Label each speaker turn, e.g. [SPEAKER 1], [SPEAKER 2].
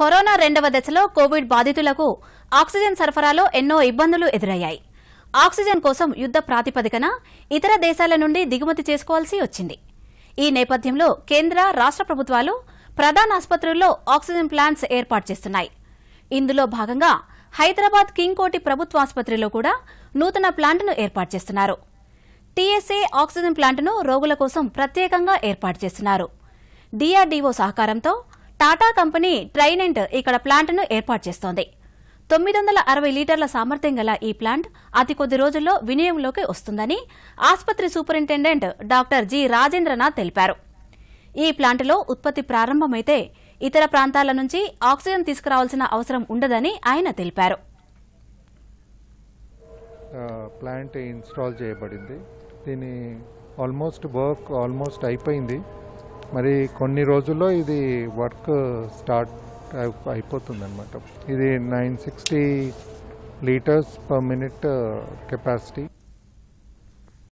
[SPEAKER 1] Corona రెండవ దశలో Covid బాధితులకు ఆక్సిజన్ సరఫరాలో ఎన్నో ఇబ్బందులు ఎదురయ్యాయి. ఆక్సిజన్ కోసం యుద్ద ప్రాతిపదికన ఇతర దేశాల నుండి దిగుమతి చేసుకోవాల్సి వచ్చింది. ఈ నేపథ్యంలో కేంద్ర రాష్ట ప్రభుత్వాలు ప్రధాన ఆసుపత్రుల్లో ఆక్సిజన్ ప్లాంట్స్ ఏర్పాటు చేస్తున్నాయి. ఇందులో భాగంగా హైదరాబాద్ కింగ్ కోటి ప్రభుత్వ ఆసుపత్రిలో కూడా నూతన ప్లాంట్ను ఏర్పాటు చేస్తున్నారు. టీఎస్ఏ ఆక్సిజన్ ప్లాంట్ను రోగుల కోసం ప్రత్యేకంగా ఏర్పాటు చేస్తున్నారు. డీఆర్డీఓ సహకారంతో టాటా కంపెనీ ట్రైనెంట్ ఇక్కడ ప్లాంట్ను ఏర్పాటు చేస్తోంది. తొమ్మిది వందల అరవై లీటర్ల సామర్థ్యం గల ఈ ప్లాంట్ అతి కొద్ది రోజుల్లో వినియోగంలోకి వస్తుందని ఆసుపత్రి సూపరింటెండెంట్ డాక్టర్ జి రాజేంద్రనాథ్ తెలిపారు. ఈ ప్లాంటులో ఉత్పత్తి ప్రారంభమైతే ఇతర ప్రాంతాల నుంచి ఆక్సిజన్ తీసుకురావాల్సిన అవసరం ఉండదని ఆయన తెలిపారు.
[SPEAKER 2] ప్లాంట్ ఇన్స్టాల్ చేయబడింది. దీని ఆల్మోస్ట్ వర్క్ ఆల్మోస్ట్ అయిపోయింది. మరి కొన్ని రోజుల్లో ఇది వర్క్ స్టార్ట్ అయిపోతుంది అనమాట ఇది nine sixty litres per minute uh, capacity